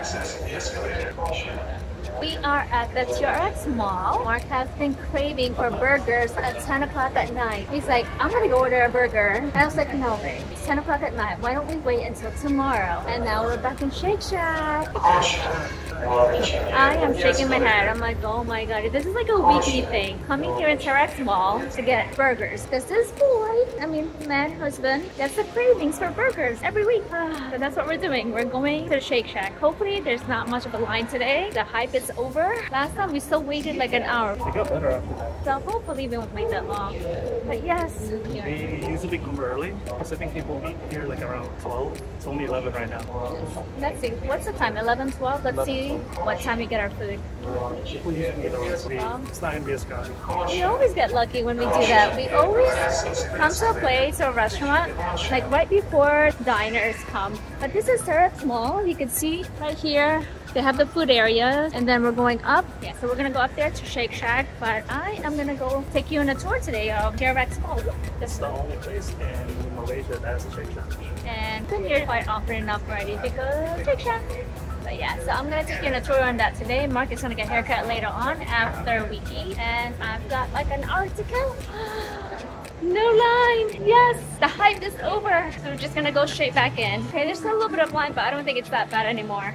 the escalator. We are at the TRX Mall. Mark has been craving for burgers at 10 o'clock at night. He's like, I'm gonna go order a burger. And I was like, no. It's 10 o'clock at night. Why don't we wait until tomorrow? And now we're back in Shake Shack. Oh, I am shaking my head. I'm like, oh my god, this is like a weekly thing. Coming here in TRX Mall to get burgers. Because this boy, I mean, man, husband, gets the cravings for burgers every week. so that's what we're doing. We're going to Shake Shack. Hopefully, there's not much of a line today. The hype is over. Last time we still waited like an hour. It got better after that. So hopefully we won't wait that long. But yes. We usually come early because I think people meet here like around 12. It's only 11 right now. Let's see. What's the time? 11, 12? Let's see what time we get our food. People usually get around 3. Um, it's not going to be as. We always get lucky when we do that. We always come to a place or a restaurant like right before diners come. But this is Syrup Mall. You can see right here they have the food area and then we're going up. Yeah, so we're gonna go up there to Shake Shack. But I am gonna go take you on a tour today of TRX Mall. It's the only place in Malaysia that has a Shake Shack. And been here quite often enough already because Shake Shack. But yeah, so I'm gonna take you on a tour on that today. Mark is gonna get a haircut later on after we eat. And I've got like an hour to go. No line! Yes! The hype is over! So we're just gonna go straight back in. Okay, there's still a little bit of line, but I don't think it's that bad anymore.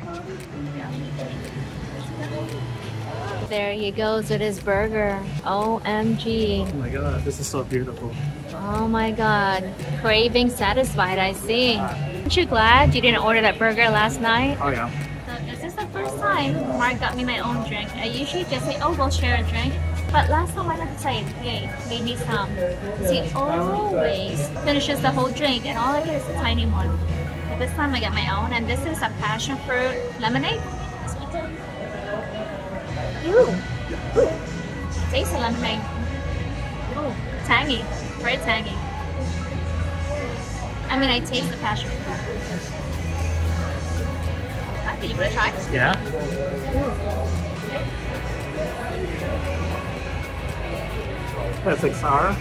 There he goes with his burger. OMG. Oh my god, this is so beautiful. Oh my god. Craving satisfied, I see. Aren't you glad you didn't order that burger last night? Oh yeah. So this is the first time Mark got me my own drink. I usually just say, oh, we'll share a drink. But last time I had to say, hey, made me some. He always finishes the whole drink and all I get is a tiny one. But this time I got my own and this is a passion fruit lemonade. Ooh. Ooh. Taste the lemonade. Ooh, tangy. Very tangy. I mean, I taste the passion fruit. I think you want to try? Yeah? That's like sour.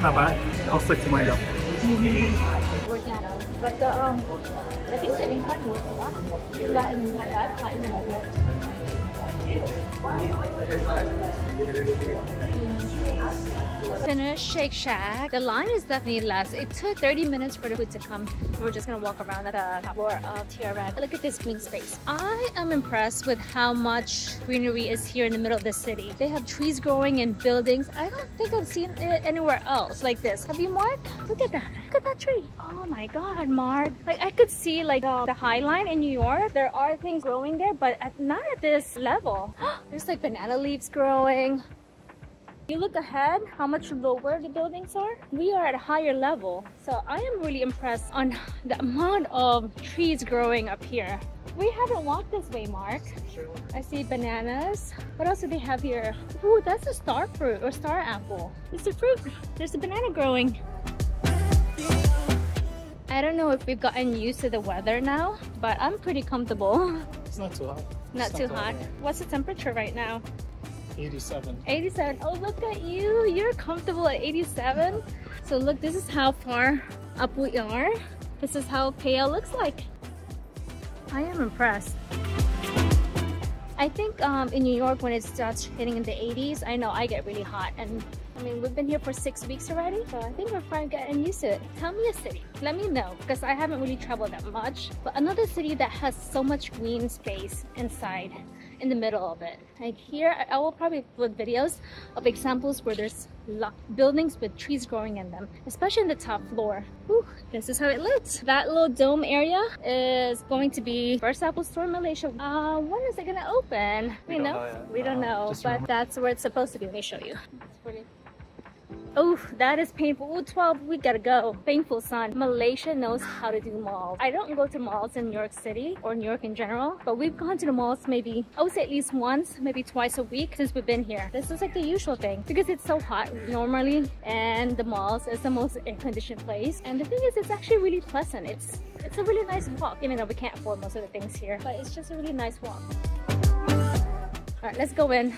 Not bad. I'll stick to my gum. But the, um, I think the income was a lot. That and that, that, Thank you. Finish Shake Shack. The line is definitely less. It took 30 minutes for the food to come. We're just gonna walk around the floor of TRX. Look at this green space. I am impressed with how much greenery is here in the middle of the city. They have trees growing and buildings. I don't think I've seen it anywhere else like this. Have you, Mark? Look at that. Look at that tree. Oh my god, Mark. Like I could see like uh, the High Line in New York. There are things growing there, but at, not at this level. There's like banana leaves growing. You look ahead, how much lower the buildings are. We are at a higher level. So I am really impressed on the amount of trees growing up here. We haven't walked this way, Mark. I see bananas. What else do they have here? Ooh, that's a star fruit or star apple. It's a fruit. There's a banana growing. I don't know if we've gotten used to the weather now, but I'm pretty comfortable. It's not too hot. Not It's too hot. What's the temperature right now? 87. 87. Oh, look at you. You're comfortable at 87. So look, this is how far up we are. This is how KL looks like. I am impressed. I think um, in New York when it starts hitting in the 80s, I know I get really hot and I mean, we've been here for six weeks already, so I think we're fine getting used to it. Tell me a city. Let me know, because I haven't really traveled that much. But another city that has so much green space inside, in the middle of it. Like here, I will probably put videos of examples where there's buildings with trees growing in them, especially in the top floor. Whew, this is how it looks. That little dome area is going to be first Apple store in Malaysia. Uh, when is it gonna open? We, don't know. know. We don't Uh, know, but that's where it's supposed to be. Let me show you. It's pretty. Oh, that is painful. Ooh, 12, we gotta go. Painful, son. Malaysia knows how to do malls. I don't go to malls in New York City or New York in general, but we've gone to the malls maybe, I would say at least once, maybe twice a week since we've been here. This is like the usual thing because it's so hot normally and the malls is the most air-conditioned place. And the thing is, it's actually really pleasant. It's it's a really nice walk, even though we can't afford most of the things here, but it's just a really nice walk. All right, let's go in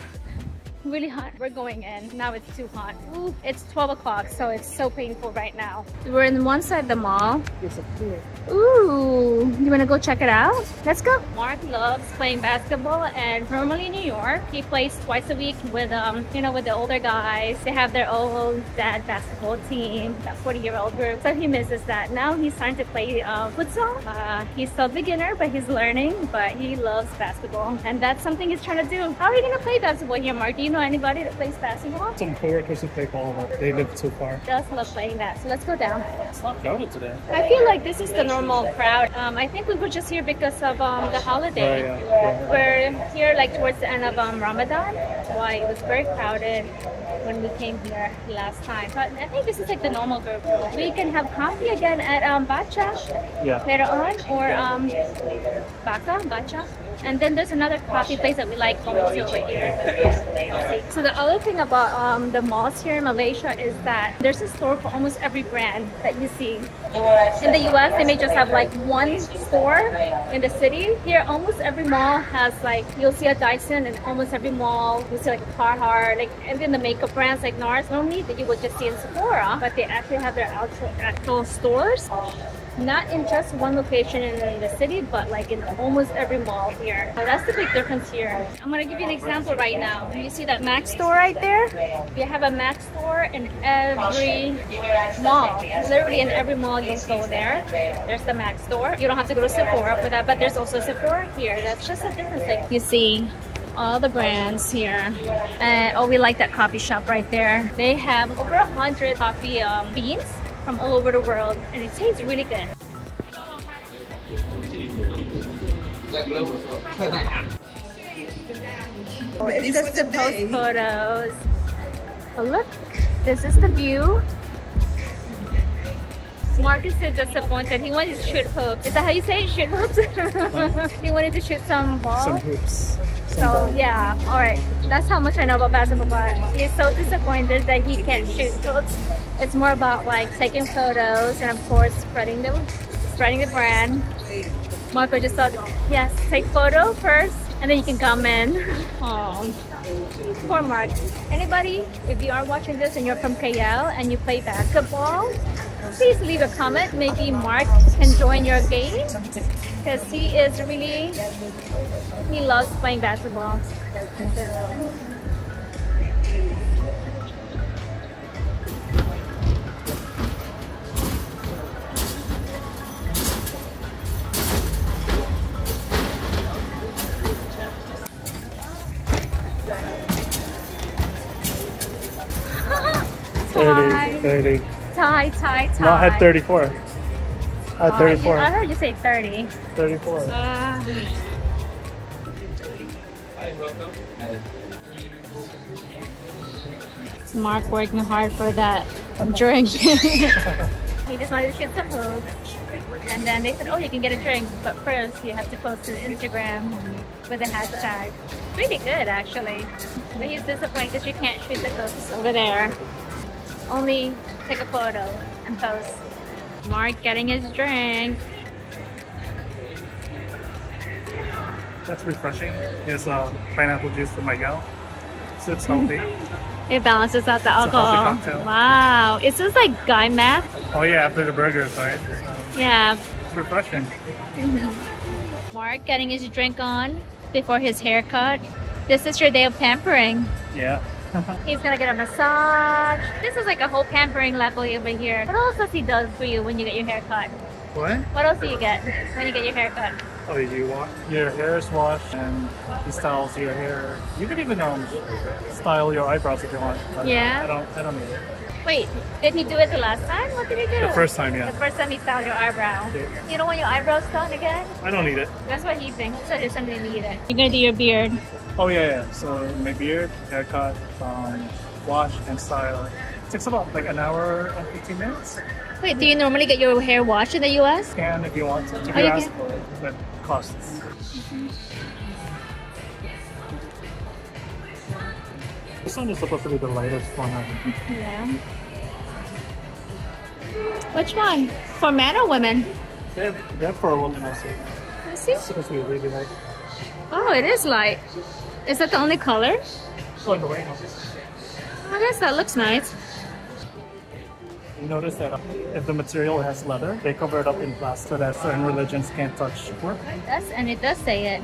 really hot. We're going in. Now it's too hot. Ooh, it's 12 o'clock, so it's so painful right now. We're in one side of the mall. It's a pool. Ooh, you wanna go check it out? Let's go. Mark loves playing basketball and normally in New York, he plays twice a week with um, you know, with the older guys. They have their own dad basketball team, that 40 year old group. So he misses that. Now he's starting to play uh, futsal. Uh, he's still beginner, but he's learning, but he loves basketball. And that's something he's trying to do. How are you gonna play basketball here, Mark? Do you know anybody that plays basketball? Some coworkers who play ball, but they live too far. Does love playing that. So let's go down. It's not crowded today. I feel like this is the normal crowd. Um, I think we were just here because of um, the holiday. Oh, yeah. We're here like towards the end of um, Ramadan. Why it was very crowded when we came here last time. But I think this is like the normal group. We can have coffee again at um, Bacha Yeah. later on, or um, Baka, Bacha. And then there's another coffee place that we like going to over here. So the other thing about um, the malls here in Malaysia is that there's a store for almost every brand that you see. In the US, they may just have like one store in the city. Here, almost every mall has like, you'll see a Dyson in almost every mall. You'll see like a Carhartt, like, and then the makeup brands like NARS, normally that you would just see in Sephora, but they actually have their actual, actual stores not in just one location in the city, but like in almost every mall here. So that's the big difference here. I'm gonna give you an example right now. Do You see that Mac store right there? We have a Mac store in every mall. Literally in every mall you go there. There's the Mac store. You don't have to go to Sephora for that, but there's also Sephora here. That's just a difference. Like you see all the brands here. And oh, we like that coffee shop right there. They have over a hundred coffee um, beans from all over the world, and it tastes really good. Oh, it's just the post photos. Oh, look, this is the view. Marcus is disappointed. He wanted to shoot hoops. Is that how you say it? Shoot hoops? he wanted to shoot some balls. Some hoops. So yeah, all right. That's how much I know about basketball. But he's so disappointed that he can't shoot. So it's, more about like taking photos and of course spreading the spreading the brand. Marco just thought, yes, take photo first, and then you can come in. Oh, poor Mark. Anybody, if you are watching this and you're from KL and you play basketball, please leave a comment. Maybe Mark can join your game because he is really he loves playing basketball. Thirty, tie, thirty. tie, tie, I had 34. I had Oh, 34. I heard you say 30. 34. Uh, It's Mark working hard for that drink. he just wanted to shoot some hoops. And then they said, oh, you can get a drink, but first you have to post to Instagram with a hashtag. Pretty good, actually. But he's disappointed because you can't shoot the hoops over there. Only take a photo and post. Mark getting his drink. That's refreshing. It's uh, pineapple juice from Miguel. So it's healthy. It balances out the alcohol. Wow. Is this like guy math? Oh yeah, after the burgers, right? So Yeah. it's refreshing. Mark getting his drink on before his haircut. This is your day of pampering. Yeah. He's gonna get a massage. This is like a whole pampering level over here. What else does he does for you when you get your hair cut? What? What else do you get when you get your hair cut? Oh, you wash your hair is washed and he styles your hair. You can even um style your eyebrows if you want. Yeah. I don't. I don't need it. Wait, did he do it the last time? What did he do? The first time, yeah. The first time he styled your eyebrow. Yeah. You don't want your eyebrows done again? I don't need it. That's what he thinks. So there's something to need it. You're gonna do your beard. Oh yeah, yeah. So my beard, haircut, um, wash and style. It takes about like an hour and 15 minutes. Wait, do you normally get your hair washed in the US? Can if you want to. If Oh, you you ask for it, but costs. This one is supposed to be the lightest one. Yeah. Which one? For men or women? They're, they have for a woman also. Let's see. It's supposed to be really light. Oh, it is light. Is that the only color? It's like a rain. I oh, guess that looks nice. You notice that if the material has leather, they cover it up in plastic so that certain religions can't touch pork. That's and it does say it.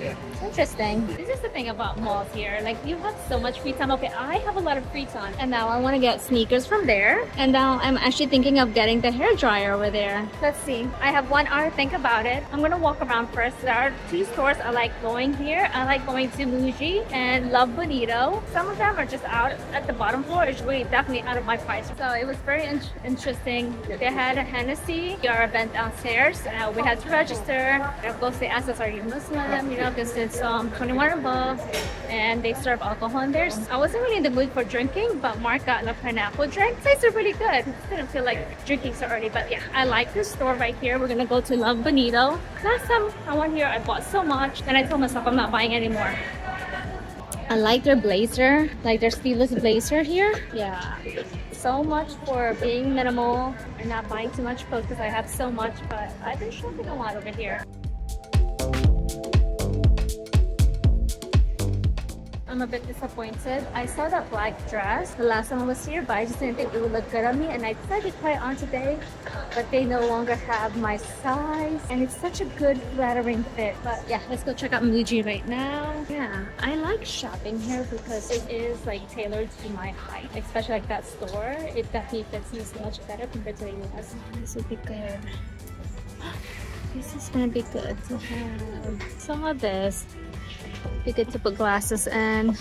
Yeah. Interesting. This is the thing about malls here. Like you have so much free time. Okay, I have a lot of free time. And now I want to get sneakers from there. And now I'm actually thinking of getting the hair dryer over there. Let's see. I have one hour to think about it. I'm gonna walk around first. There are two stores I like going here. I like going to Muji and Love Bonito. Some of them are just out at the bottom floor. It's really definitely out of my price. So it was very in interesting. They had a Hennessy, our event downstairs. Uh, we had to register. Of course, they asked us, are you Muslim? You know, because it's um, 21 and above and they serve alcohol in there. I wasn't really in the mood for drinking, but Mark got a pineapple drink. Tasted really good. Didn't feel like drinking so early, but yeah, I like this store right here. We're gonna go to Love Bonito. Last time I went here, I bought so much, and I told myself I'm not buying anymore. I like their blazer, like their sleeveless blazer here. Yeah, so much for being minimal and not buying too much clothes because I have so much, but I've been shopping a lot over here. I'm a bit disappointed. I saw that black dress the last time I was here, but I just didn't think it would look good on me. And I decided to try it on today, but they no longer have my size. And it's such a good flattering fit. But yeah, let's go check out Muji right now. Yeah, I like shopping here because it is like tailored to my height. Especially like that store. It definitely fits me so much better compared to the US. This would be good. This is gonna be good to have. This. Be good to put glasses in.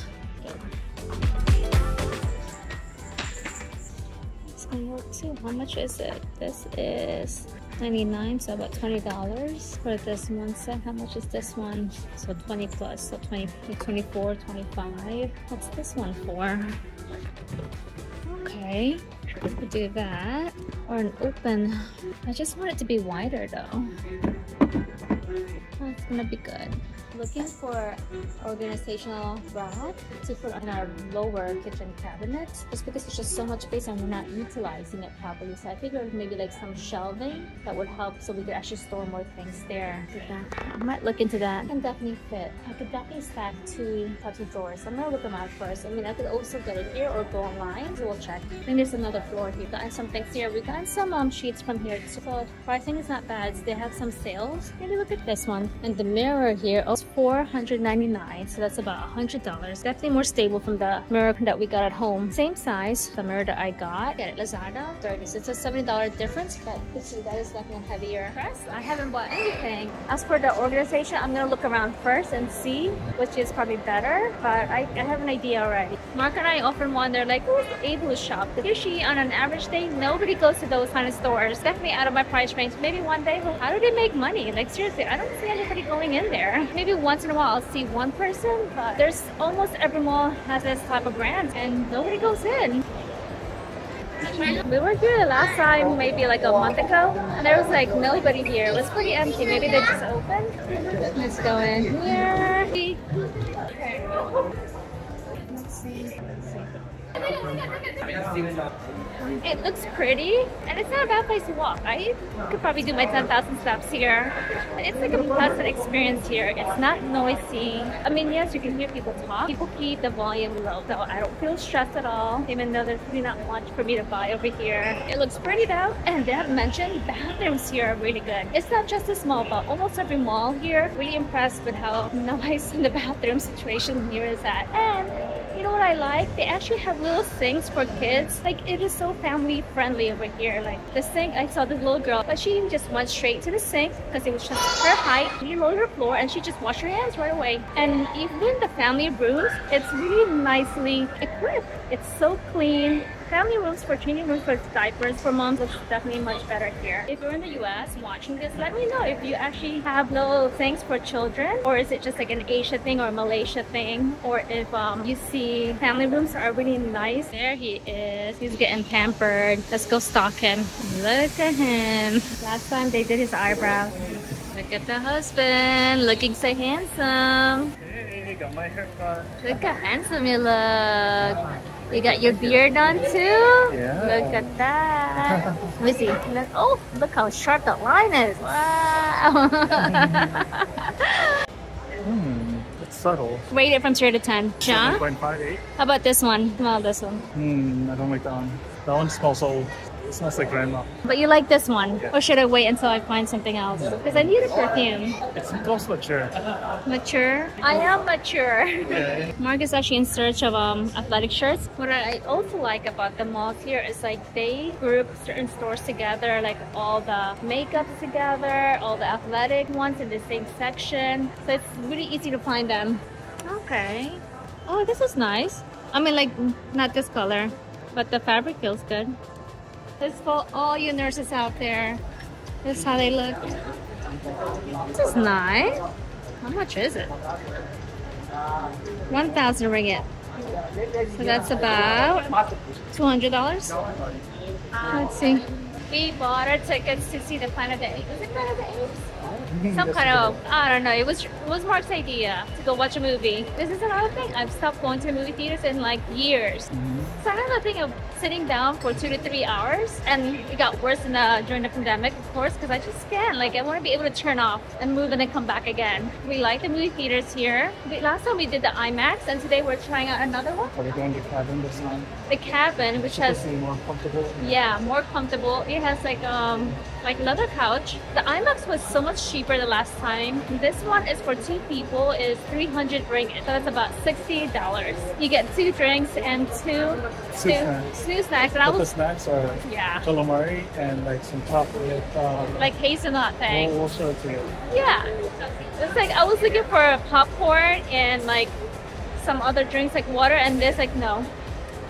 So let's see, how much is it? This is 99 so about $20 for this one set. How much is this one? So 20 plus, so 20, 24, 25. What's this one for? Okay, we do that. Or an open. I just want it to be wider though. That's gonna be good looking for organizational rack to put on our lower kitchen cabinet just because it's just so much space and we're not utilizing it properly. So I figured maybe like some shelving that would help so we could actually store more things there. I might look into that. It can definitely fit. I could definitely stack two types of drawers. I'm gonna look them out first. I mean, I could also get it here or go online. So we'll check. Then there's another floor here. We Got some things here. We got some um, sheets from here. So pricing is not bad. They have some sales. Maybe look at this one. And the mirror here. Oh, 499 so that's about $100 definitely more stable from the mirror that we got at home. Same size the mirror that I got. At Lazada. 30 so it's a $70 difference but you see that is definitely heavier I haven't bought anything. As for the organization I'm gonna look around first and see which is probably better but I, I have an idea already. Mark and I often wonder like who's able to shop? Usually on an average day nobody goes to those kind of stores. Definitely out of my price range. Maybe one day well, how do they make money? Like seriously I don't see anybody going in there. Maybe once in a while I'll see one person, but there's almost every mall has this type of brand and nobody goes in. We were here the last time, maybe like a month ago, and there was like nobody here. It was pretty empty. Maybe they just opened. Let's go in here. Let's see. It looks pretty and it's not a bad place to walk. I could probably do my 10,000 steps here. It's like a pleasant experience here. It's not noisy. I mean, yes, you can hear people talk. People keep the volume low, so I don't feel stressed at all, even though there's really not much for me to buy over here. It looks pretty though. And they have mentioned bathrooms here are really good. It's not just a small, but almost every mall here. Really impressed with how nice the bathroom situation here is at. And know what I like? They actually have little sinks for kids. Like it is so family friendly over here. Like the sink, I saw this little girl, but she just went straight to the sink because it was just her height. She lowered her floor and she just washed her hands right away. And even the family rooms, it's really nicely equipped. It's so clean. Family rooms for changing rooms for diapers for moms is definitely much better here. If you're in the US watching this, let me know if you actually have little things for children or is it just like an Asia thing or Malaysia thing or if um, you see family rooms are really nice. There he is. He's getting pampered. Let's go stalk him. Look at him. Last time they did his eyebrows. Look at the husband looking so handsome. Hey, got my haircut. Look how handsome you look. You got your beard on too? Yeah. Look at that. Let me see. Look- Oh, look how sharp that line is. Wow. Hmm, it's subtle. Rate it from 0 to 10. John? 7.58. How about this one? Smell this one. Hmm, I don't like that one. That one smells old. It smells like grandma. But you like this one? Or should I wait until I find something else? Because I need a perfume. It's close mature. Mature? I am mature. Yeah. Mark is actually in search of um, athletic shirts. What I also like about the malls here is like they group certain stores together, like all the makeups together, all the athletic ones in the same section. So it's really easy to find them. Okay. Oh, this is nice. I mean, like, not this color, but the fabric feels good. This is for all you nurses out there. This is how they look. This is nice. How much is it? 1,000 ringgit. So that's about $200. Let's see. We bought our tickets to see the Planet of the Apes. Is Planet of the Apes? Some kind of, I don't know, it was it was Mark's idea to go watch a movie. This is another thing, I've stopped going to movie theaters in like years. So I have a thing of sitting down for two to three hours and it got worse in the, during the pandemic, of course, because I just can't. Like I want to be able to turn off and move and then come back again. We like the movie theaters here. The- last time we did the IMAX and today we're trying out another one. Are we going to cabin this time? The cabin, which has more comfortable. yeah, more comfortable. It has like um like leather couch. The IMAX was so much cheaper the last time. This one is for two people is 300 ringgit. So that's about $60. You get two drinks and two Two snacks. two snacks. And I But the snacks are yeah, calamari and like some chocolate. Um, like hazelnut thing. we'll, we'll show it to you. Yeah. It's like I was looking for a popcorn and like some other drinks like water and this like no.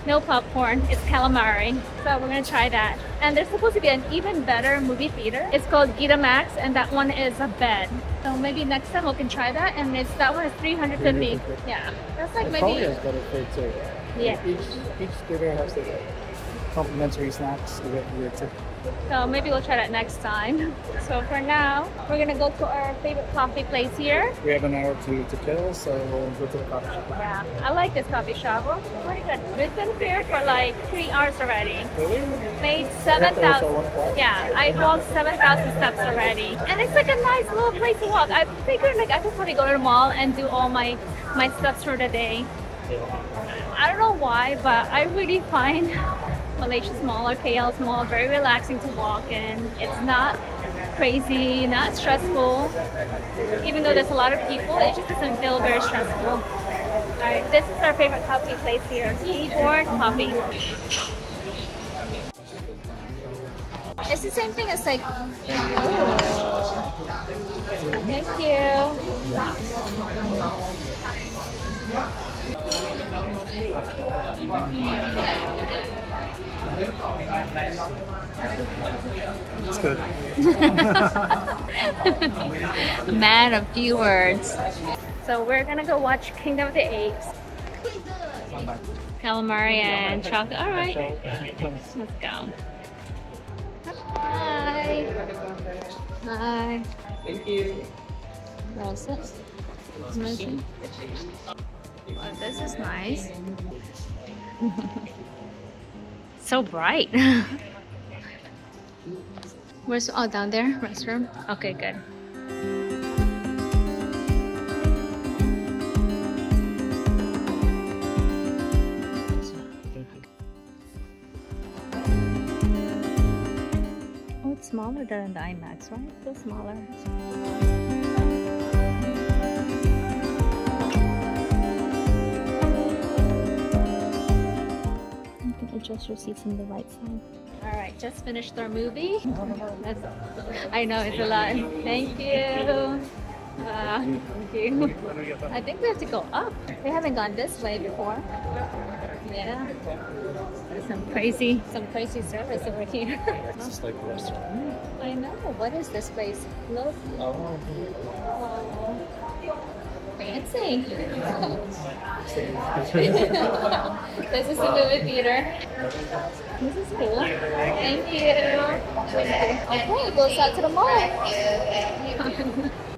No popcorn. It's calamari. So we're gonna try that. And there's supposed to be an even better movie theater. It's called Gita Max and that one is a bed. So maybe next time we can try that and it's that one is 350. 350. Yeah. That's like It probably maybe has better food too. Yeah. Each each theater has their complimentary snacks to get here too. so maybe we'll try that next time. So for now, we're gonna go to our favorite coffee place here. We have an hour to, to kill, so we'll go to the coffee shop. Yeah, I like this coffee shop. Oh, pretty good. We've been here for like three hours already. Really? Made We have seven to wait till thousand. one o'clock? Yeah, I walked seven thousand steps already, and it's like a nice little place to walk. I figured like I could probably go to the mall and do all my my steps for the day. I don't know why, but I really find Malaysia's mall or KL's mall very relaxing to walk in. It's not crazy, not stressful. Even though there's a lot of people, it just doesn't feel very stressful. Alright, this is our favorite coffee place here, Reborn Coffee. It's the same thing as like. Thank you. It's good. Man of few words. So we're gonna go watch Kingdom of the Apes. Calamari and chocolate. All right, let's go. Hi. Hi. Thank you. What's this? Well, this is nice. so bright. Where's oh down there restroom? Okay, good. Oh, it's smaller than the IMAX, right? Still smaller. Adjust your seats on the right side. All right, just finished our movie. That's, I know it's a lot. Thank you. Uh, thank you. I think we have to go up. We haven't gone this way before. Yeah. Some crazy, some crazy service over here. It's just like a restaurant. I know. What is this place? Look. Oh. Fancy. this is the movie theater. This is cool. Thank you. Okay, we'll start to the mall.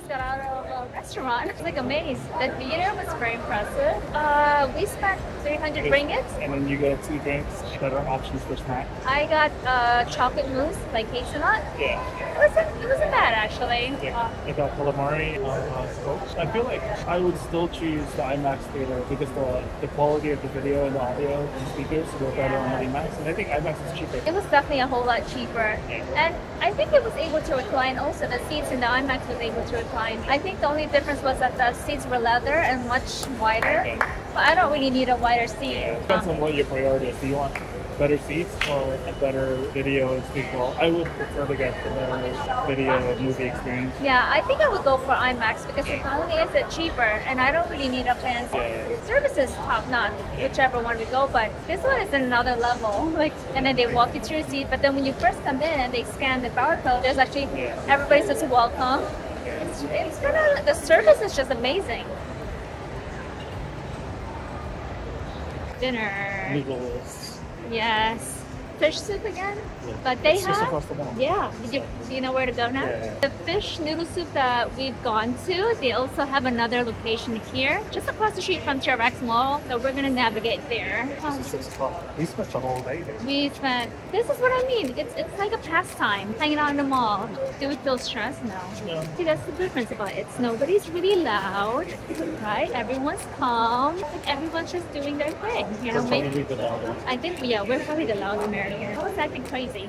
Got out of a restaurant. It's like a maze. The theater was very impressive. Uh, we spent 300 ringgits. And then you get two drinks that are options for snack. I got uh, chocolate mousse, like hazelnut. Yeah. It wasn't, it wasn't bad actually. Yeah, I got calamari on uh, scopes. I feel like I would still choose the IMAX theater because the the quality of the video and the audio and speakers were better on IMAX, and I think IMAX is cheaper. It was definitely a whole lot cheaper. And I think it was able to recline also. The seats in the IMAX was able to recline. I think the only difference was that the seats were leather and much wider. Okay. But I don't really need a wider seat. It depends on what your priority is. Do you want better seats or a better video and well? I would prefer to get the better video movie experience. Yeah, I think I would go for IMAX because not only is it cheaper and I don't really need a fancy Yeah. service is top notch, whichever one we go, but this one is another level. Like and then they walk you to your seat, but then when you first come in and they scan the barcode, there's actually Yeah. everybody says welcome. It's, it's kind of the service is just amazing. Dinner. Noodles. Yes. Fish soup again? Yeah. But they It's just have across the mall. yeah. Did you, do you know where to go now? Yeah. The fish noodle soup that we've gone to, they also have another location here, just across the street from TRX Mall. So we're gonna navigate there. Um, six o'clock. We spent the whole day there. we spent. This is what I mean. It's it's like a pastime, hanging out in the mall. Do we feel stressed? No. No. See, that's the difference about it. It's nobody's really loud, right? Everyone's calm. Like everyone's just doing their thing. You know, That's make, probably the loudest. I think yeah, we're probably the loud Americans. I was acting crazy.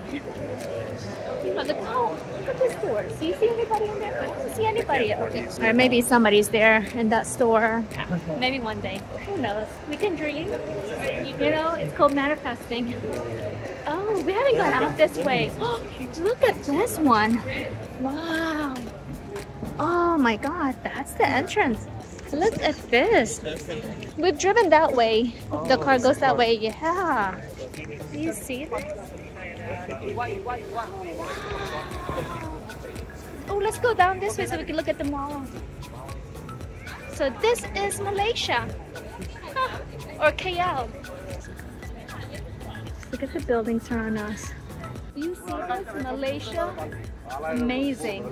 You know, the oh, look at this store. Do you see anybody in there? I don't see anybody. Okay. Or maybe somebody's there in that store. Maybe one day. Who knows? We can dream. You know, it's called manifesting. Oh, we haven't gone out this way. Look at this one. Wow. Oh my god, that's the entrance. Look at this. We've driven that way. The car goes that way. Yeah. Do you see that? Oh, let's go down this way so we can look at the mall. So this is Malaysia. or KL. Look at the buildings around us. You see this? Malaysia? Amazing.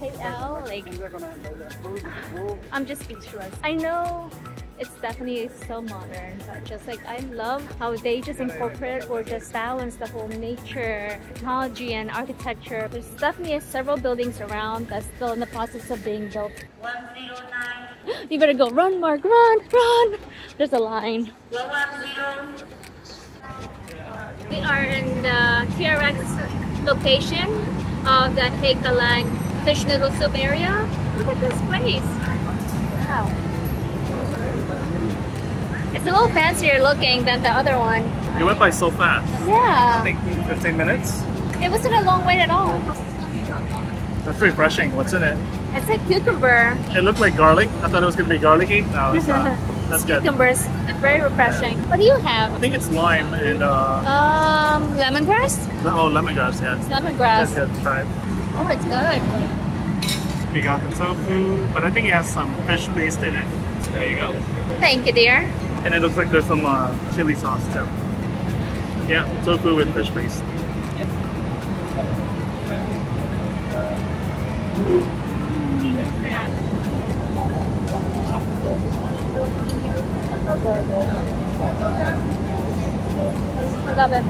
KL, like, I'm just speechless. I know it's definitely so modern, but just like I love how they just incorporate or just balance the whole nature, technology, and architecture. There's definitely several buildings around that's still in the process of being built. 109, You better go run, Mark, run, run. There's a line. 110. We are in the TRX location of the Hai Kah Lang fish noodle soup area. Look at this place. Wow. It's a little fancier looking than the other one. You went by so fast. I Yeah. think 15 minutes. It wasn't a long wait at all. That's refreshing. What's in it? It's a cucumber. It looked like garlic. I thought it was gonna be garlicky. No, it's not. That's good. Cucumbers. Very refreshing. What do you have? I think it's lime and uh, Um, lemongrass? oh lemongrass. Yeah, Lemongrass. that's good. Try it. Oh, it's good. We got the tofu, but I think it has some fish paste in it. There you go. Thank you, dear. And it looks like there's some uh, chili sauce too. Yeah, tofu with fish paste. Love it.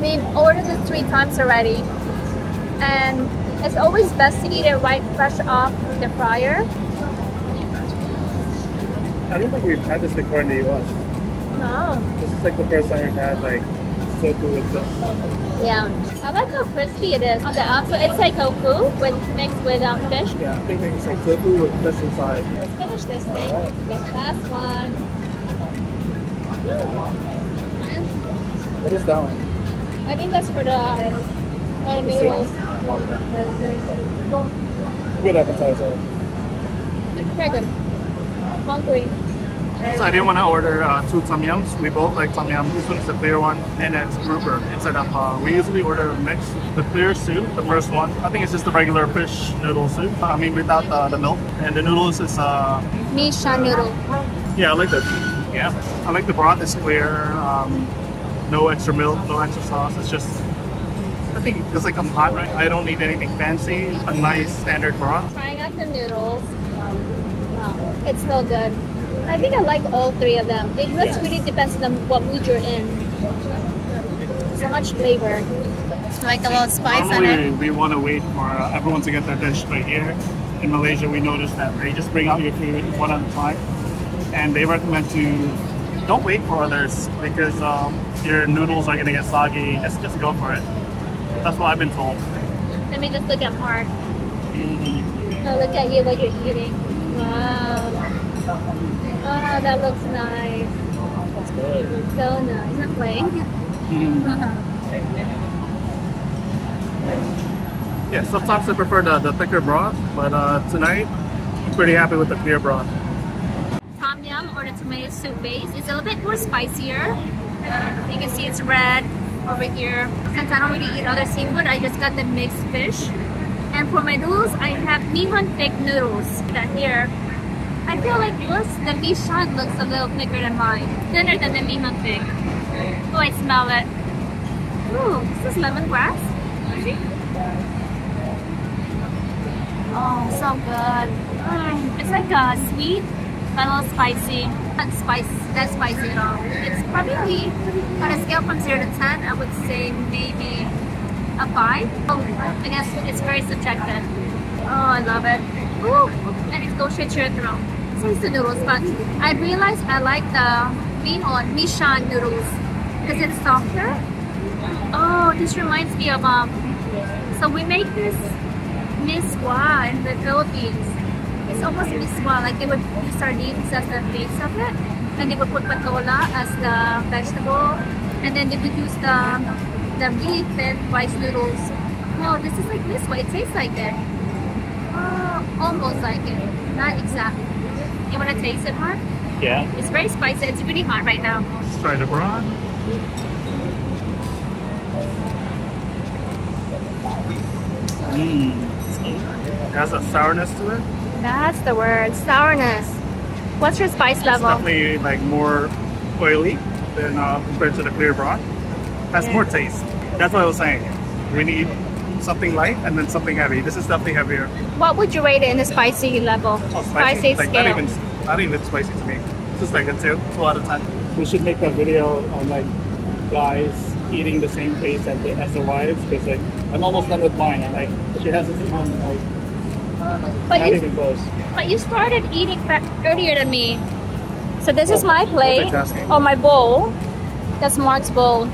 We've ordered it three times already. And it's always best to eat it right fresh off the fryer. I don't think we've had this before in the US. No. This is like the first time we've had like tofu with this. Yeah. I like how crispy it is on the outside. It's like tofu with mixed with um, fish. Yeah, I think it's like tofu with fish inside. Let's finish this thing. This last one. What is that one? I think that's for the uh, noodles. Good appetizer. Very good. Hungry. So I didn't want to order uh, two tom yums. We both like tom yum. This one's the clear one, and it's grouper instead of. Uh, we usually order a mix. The clear soup, the first one. I think it's just the regular fish noodle soup. I mean, without uh, the milk. And the noodles is uh, Misha noodle. yeah, I like the yeah, I like the broth. It's clear. Um, no extra milk, no extra sauce. It's just. I think it's like I'm hot, right? I don't need anything fancy. A nice standard broth. Trying out the noodles. Wow. It's so good. I think I like all three of them. It just really depends on what mood you're in. So much flavor. Like a little spice on Normally, it. we want to wait for uh, everyone to get their dish, but here in Malaysia, we noticed that they just bring out your food one at a time, and they recommend to don't wait for others because um, your noodles are gonna get soggy. Just just go for it. That's what I've been told. Let me just look at Mark. Oh, look at you what you're eating. Wow. Oh, that looks nice. that's good So nice. Not playing. Yeah, sometimes I prefer the, the thicker broth, but uh, tonight I'm pretty happy with the clear broth. Tom yum or the tomato soup base is a little bit more spicier. You can see it's red over here. Since I don't really eat other seafood, I just got the mixed fish. And for my noodles, I have Mihon thick noodles. That here, I feel like this, the Bishan looks a little thicker than mine. Thinner than the Mihon thick. Oh, I smell it. Ooh, this is lemongrass. Oh, so good. Mm, it's like a sweet, but a little spicy. Not spice, that spicy at all. It's probably, on a scale from 0 to 10, I would say maybe a 5. Oh, I guess it's very subjective. Oh, I love it. Ooh, and it goes straight to your throat. It's the noodles, but I realized I like the Mihon, Mishan noodles because it's softer. Oh, this reminds me of, um, so we make this miswa in the Philippines. It's almost miswa, like they would use sardines as the base of it, and they would put patola as the vegetable, and then they would use the the really thin rice noodles. No, this is like miswa. It tastes like it. Oh, almost like it, not exactly. You want to taste it, Mark? Yeah. It's very spicy. It's really hot right now. Let's try the broth. Mmm. It has a sourness to it. That's the word, sourness. What's your spice It's level? definitely like more oily than uh, compared to the clear broth. Has Yeah. more taste. That's what I was saying. We need something light and then something heavy. This is definitely heavier. What would you rate it in the spicy level? Oh, Spicy like, scale. Not even, not even spicy to me. Just like a two, two out of ten. We should make a video on like guys eating the same place as, the, as their wives because like I'm almost done with mine. And like she has this one like But you, but you started eating earlier than me. So this is my plate or my bowl. That's Mark's bowl.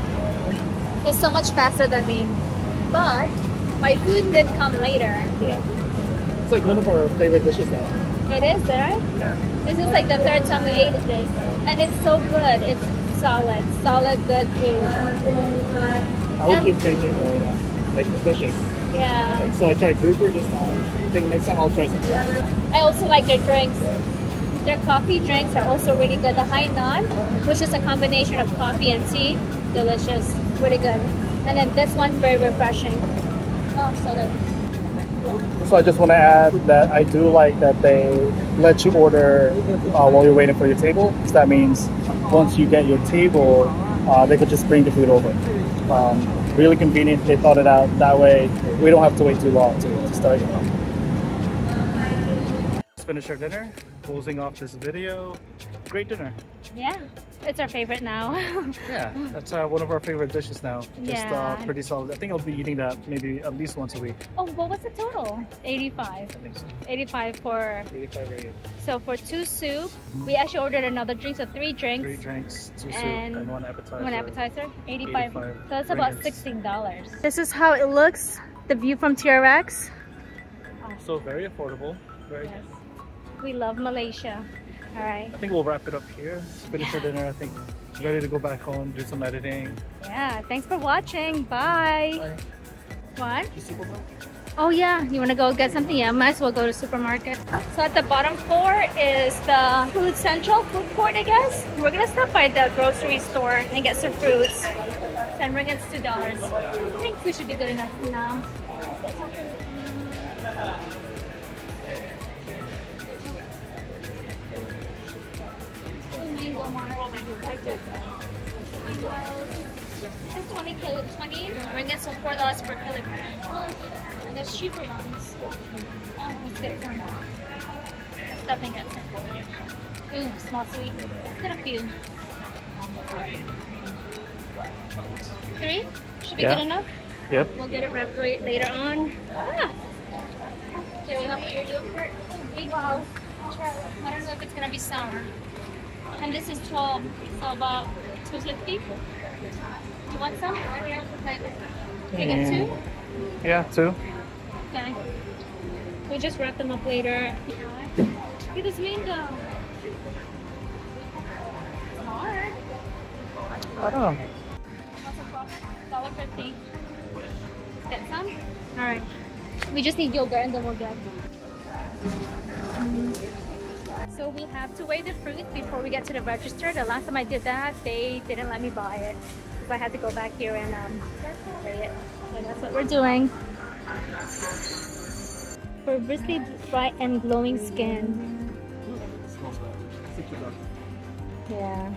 It's so much faster than me. But my food did come later. Yeah. It's like one of our favorite dishes now. It is, right? Yeah. This is like the third time we ate this. And it's so good. It's solid. Solid, good food. I Um, keep changing the uh, like the dishes. Yeah. Like, so I tried grouper this time. I think next time I'll try something. I also like their drinks. Their coffee drinks are also really good. The Hainan, which is a combination of coffee and tea, delicious, really good. And then this one's very refreshing. Oh, so good. So I just want to add that I do like that they let you order uh, while you're waiting for your table. So that means once you get your table, uh, they could just bring the food over. Um, really convenient. They thought it out that way. We don't have to wait too long to, to start. Let's finish our dinner. Closing off this video. Great dinner. Yeah, it's our favorite now. Yeah, that's uh, one of our favorite dishes now. Just Yeah. uh, pretty solid. I think I'll be eating that maybe at least once a week. oh, what was the total? 85. I think so. 85 for, 85 or 80. so for two soup, we actually ordered another drink, so three drinks. Three drinks, two soup, And and one appetizer. One appetizer, 85. 85 So that's about $16. This is how it looks, the view from TRX. So very affordable. Very Yes. We love Malaysia. All right. I think we'll wrap it up here. Finish our dinner. I think ready to go back home, do some editing. Yeah, thanks for watching. Bye. Bye. What? You see what- Oh yeah, you wanna go get something? Yeah, might as well go to supermarket. So at the bottom floor is the food central food court, I guess. We're gonna stop by the grocery store and get some fruits. Ten ringgits, two dollars. I think we should be good enough now. It's 20 kilo, 20 We're getting so four dollars per kilogram. And there's cheaper ones. Oh, let's get some. definitely. Ooh, small sweet. Get a few. Three? Should be Yeah. good enough? Yep. We'll get it wrapped right later on. Ah. Okay, we have your yogurt. Big wow. I don't know if it's gonna be sour. And this is 12, so about 250. You want some? Okay. Can you get two? Yeah, two. Okay. We just wrap them up later. Look at this mango. It's hard. Oh. Dollar fifty. Get some? Alright. We just need yogurt and then we'll get. So we have to weigh the fruit before we get to the register. The last time I did that, they didn't let me buy it. So I had to go back here and um, weigh it. So that's what we're doing. For bristly, bright, and glowing skin. Yeah.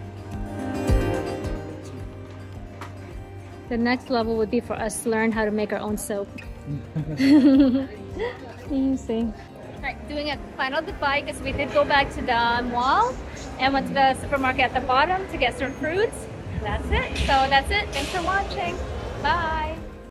The next level would be for us to learn how to make our own soap. you see. Doing a final goodbye because we did go back to the mall and went to the supermarket at the bottom to get some fruits. That's it. So that's it. Thanks for watching. Bye.